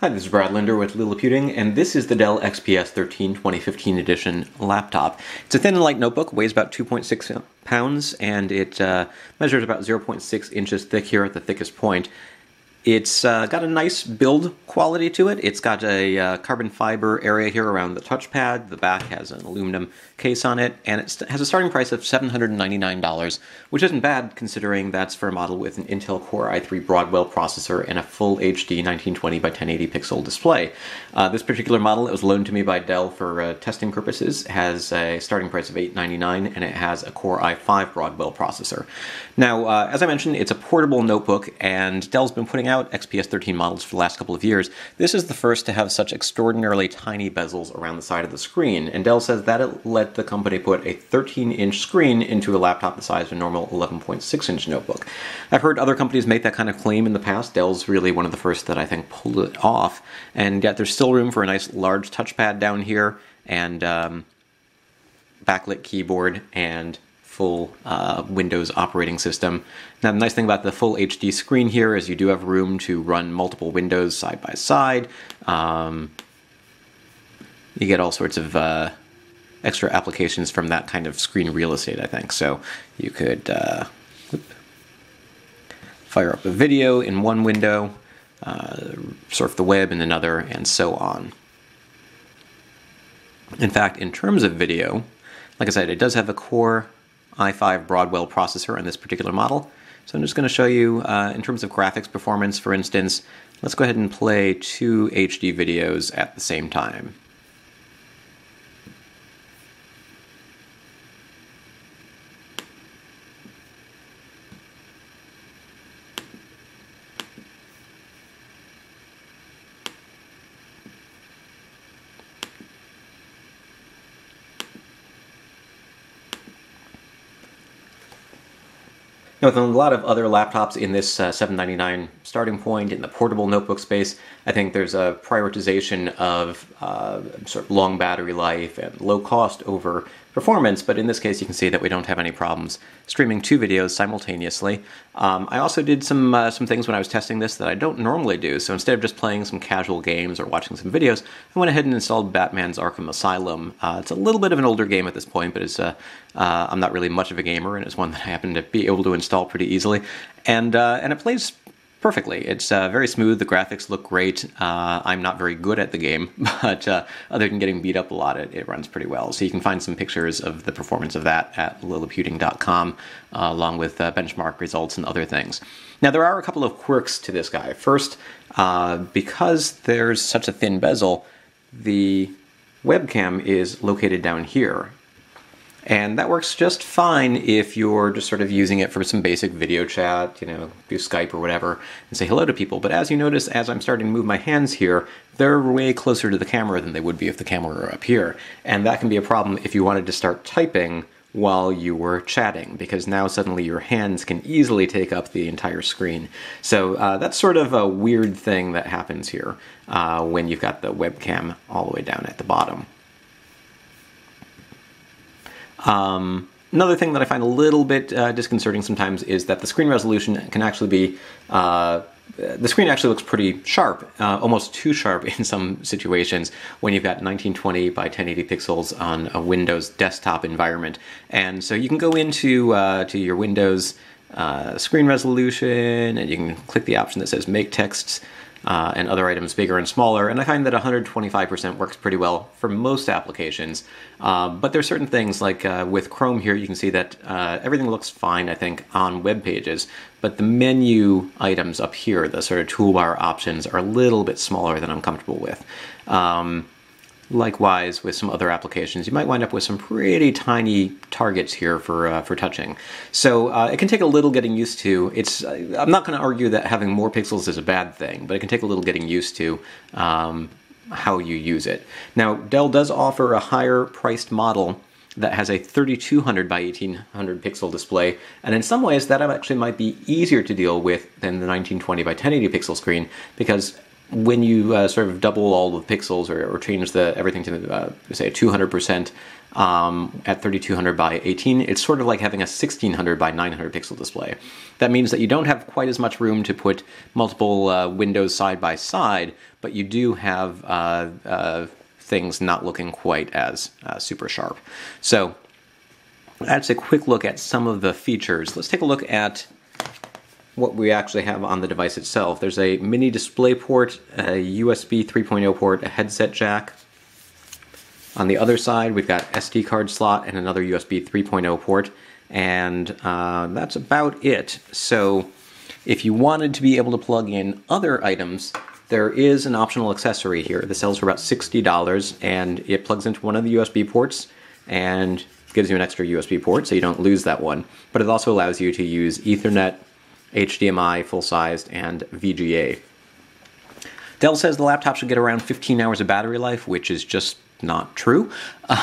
Hi, this is Brad Linder with Liliputing, and this is the Dell XPS 13 2015 edition laptop. It's a thin and light notebook, weighs about 2.6 pounds, and it uh, measures about 0.6 inches thick here at the thickest point. It's uh, got a nice build quality to it. It's got a uh, carbon fiber area here around the touchpad. The back has an aluminum case on it, and it has a starting price of $799, which isn't bad considering that's for a model with an Intel Core i3 Broadwell processor and a full HD 1920 by 1080 pixel display. Uh, this particular model, it was loaned to me by Dell for uh, testing purposes, has a starting price of 899, and it has a Core i5 Broadwell processor. Now, uh, as I mentioned, it's a portable notebook, and Dell's been putting out XPS 13 models for the last couple of years. This is the first to have such extraordinarily tiny bezels around the side of the screen, and Dell says that it let the company put a 13-inch screen into a laptop the size of a normal 11.6-inch notebook. I've heard other companies make that kind of claim in the past. Dell's really one of the first that I think pulled it off, and yet there's still room for a nice large touchpad down here, and um, backlit keyboard, and full uh, Windows operating system. Now, the nice thing about the full HD screen here is you do have room to run multiple windows side by side. Um, you get all sorts of uh, extra applications from that kind of screen real estate, I think. So you could uh, fire up a video in one window, uh, surf the web in another, and so on. In fact, in terms of video, like I said, it does have a core i5 Broadwell processor on this particular model. So I'm just going to show you, uh, in terms of graphics performance, for instance, let's go ahead and play two HD videos at the same time. Now, with a lot of other laptops in this uh, 799 starting point in the portable notebook space, I think there's a prioritization of uh, sort of long battery life and low cost over performance, but in this case you can see that we don't have any problems streaming two videos simultaneously. Um, I also did some uh, some things when I was testing this that I don't normally do, so instead of just playing some casual games or watching some videos, I went ahead and installed Batman's Arkham Asylum. Uh, it's a little bit of an older game at this point, but it's uh, uh I'm not really much of a gamer, and it's one that I happen to be able to install pretty easily, and uh, and it plays perfectly. It's uh, very smooth. The graphics look great. Uh, I'm not very good at the game, but uh, other than getting beat up a lot, it, it, runs pretty well. So you can find some pictures of the performance of that at liliputing.com, uh, along with uh, benchmark results and other things. Now, there are a couple of quirks to this guy. First, uh, because there's such a thin bezel, the webcam is located down here and that works just fine if you're just sort of using it for some basic video chat, you know, do Skype or whatever, and say hello to people. But as you notice, as I'm starting to move my hands here, they're way closer to the camera than they would be if the camera were up here. And that can be a problem if you wanted to start typing while you were chatting, because now suddenly your hands can easily take up the entire screen. So uh, that's sort of a weird thing that happens here uh, when you've got the webcam all the way down at the bottom. Um, another thing that I find a little bit uh, disconcerting sometimes is that the screen resolution can actually be uh, the screen actually looks pretty sharp, uh, almost too sharp in some situations when you've got 1920 by 1080 pixels on a Windows desktop environment. And so you can go into uh, to your Windows uh, screen resolution and you can click the option that says make text uh, and other items bigger and smaller. And I find that 125% works pretty well for most applications. Uh, but there's certain things like uh, with Chrome here, you can see that uh, everything looks fine, I think, on web pages. But the menu items up here, the sort of toolbar options, are a little bit smaller than I'm comfortable with. Um, Likewise, with some other applications, you might wind up with some pretty tiny targets here for uh, for touching. So uh, it can take a little getting used to. It's I'm not going to argue that having more pixels is a bad thing, but it can take a little getting used to um, how you use it. Now, Dell does offer a higher priced model that has a 3200 by 1800 pixel display, and in some ways that actually might be easier to deal with than the 1920 by 1080 pixel screen because when you uh, sort of double all the pixels or, or change the everything to uh, say 200% um, at 3200 by 18, it's sort of like having a 1600 by 900 pixel display. That means that you don't have quite as much room to put multiple uh, windows side by side, but you do have uh, uh, things not looking quite as uh, super sharp. So that's a quick look at some of the features. Let's take a look at what we actually have on the device itself. There's a mini display port, a USB 3.0 port, a headset jack. On the other side, we've got SD card slot and another USB 3.0 port, and uh, that's about it. So if you wanted to be able to plug in other items, there is an optional accessory here. This sells for about $60, and it plugs into one of the USB ports, and gives you an extra USB port so you don't lose that one. But it also allows you to use Ethernet, HDMI full sized, and VGA. Dell says the laptop should get around 15 hours of battery life, which is just not true.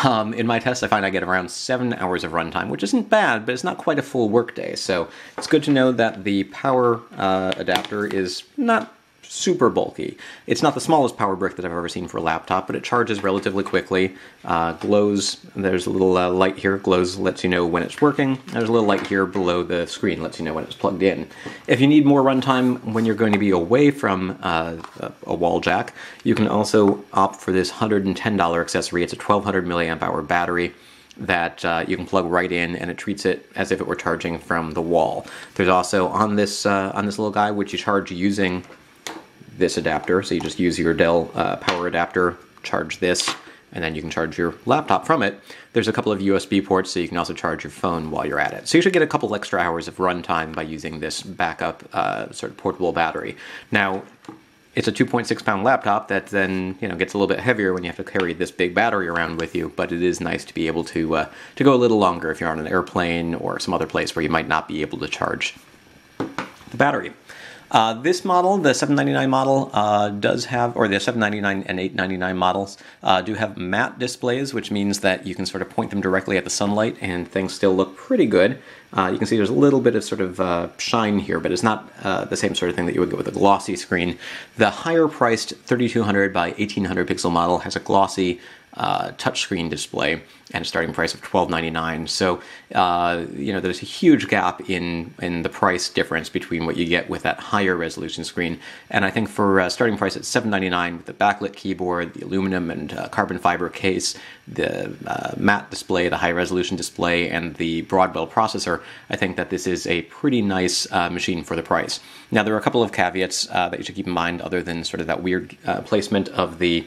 Um, in my tests, I find I get around seven hours of runtime, which isn't bad, but it's not quite a full workday. So it's good to know that the power uh, adapter is not super bulky. It's not the smallest power brick that I've ever seen for a laptop, but it charges relatively quickly. Uh, glows, there's a little uh, light here, glows lets you know when it's working. There's a little light here below the screen, lets you know when it's plugged in. If you need more runtime when you're going to be away from uh, a wall jack, you can also opt for this $110 accessory. It's a 1200 milliamp hour battery that uh, you can plug right in and it treats it as if it were charging from the wall. There's also on this uh, on this little guy which you charge using this adapter. So you just use your Dell uh, power adapter, charge this, and then you can charge your laptop from it. There's a couple of USB ports, so you can also charge your phone while you're at it. So you should get a couple extra hours of runtime by using this backup uh, sort of portable battery. Now, it's a 2.6 pound laptop that then you know gets a little bit heavier when you have to carry this big battery around with you. But it is nice to be able to uh, to go a little longer if you're on an airplane or some other place where you might not be able to charge the battery. Uh, this model, the 799 model, uh, does have, or the 799 and 899 models uh, do have matte displays, which means that you can sort of point them directly at the sunlight and things still look pretty good. Uh, you can see there's a little bit of sort of uh, shine here, but it's not uh, the same sort of thing that you would get with a glossy screen. The higher priced 3200 by 1800 pixel model has a glossy uh, touchscreen display and a starting price of $12.99. So, uh, you know, there's a huge gap in, in the price difference between what you get with that higher resolution screen. And I think for uh, starting price at $7.99 with the backlit keyboard, the aluminum and uh, carbon fiber case, the uh, matte display, the high resolution display, and the Broadwell processor, I think that this is a pretty nice uh, machine for the price. Now, there are a couple of caveats that you should keep in mind other than sort of that weird placement of the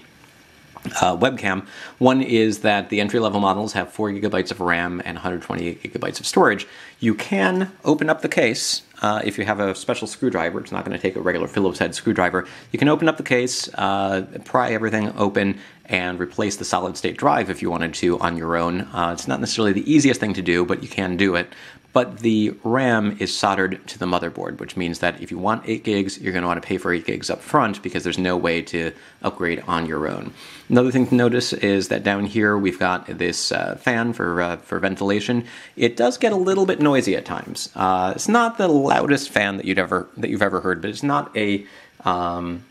uh, webcam. One is that the entry level models have 4 gigabytes of RAM and 128 gigabytes of storage. You can open up the case uh, if you have a special screwdriver. It's not going to take a regular Phillips head screwdriver. You can open up the case, uh, pry everything open, and replace the solid state drive if you wanted to on your own. Uh, it's not necessarily the easiest thing to do, but you can do it but the RAM is soldered to the motherboard, which means that if you want 8 gigs, you're going to want to pay for 8 gigs up front because there's no way to upgrade on your own. Another thing to notice is that down here we've got this uh, fan for, uh, for ventilation. It does get a little bit noisy at times. Uh, it's not the loudest fan that you'd ever that you've ever heard, but it's not a um,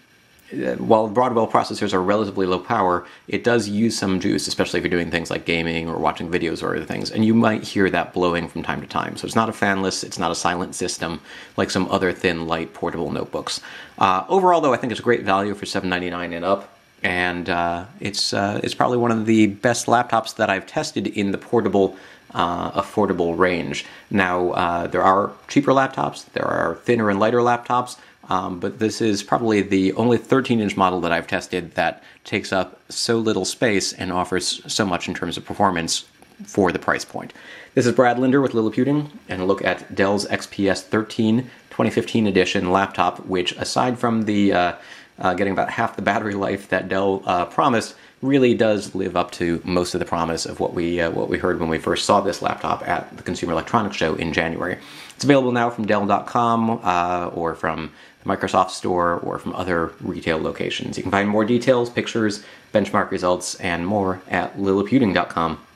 while Broadwell processors are relatively low power, it does use some juice, especially if you're doing things like gaming or watching videos or other things, and you might hear that blowing from time to time. So it's not a fanless, it's not a silent system like some other thin, light, portable notebooks. Uh, overall, though, I think it's a great value for $7.99 and up, and uh, it's uh, it's probably one of the best laptops that I've tested in the portable. Uh, affordable range. Now, uh, there are cheaper laptops, there are thinner and lighter laptops, um, but this is probably the only 13 inch model that I've tested that takes up so little space and offers so much in terms of performance for the price point. This is Brad Linder with Liliputing and a look at Dell's XPS 13 2015 edition laptop, which aside from the uh, uh, getting about half the battery life that Dell uh, promised, really does live up to most of the promise of what we uh, what we heard when we first saw this laptop at the Consumer Electronics Show in January. It's available now from Dell.com uh, or from the Microsoft Store or from other retail locations. You can find more details, pictures, benchmark results, and more at liliputing.com.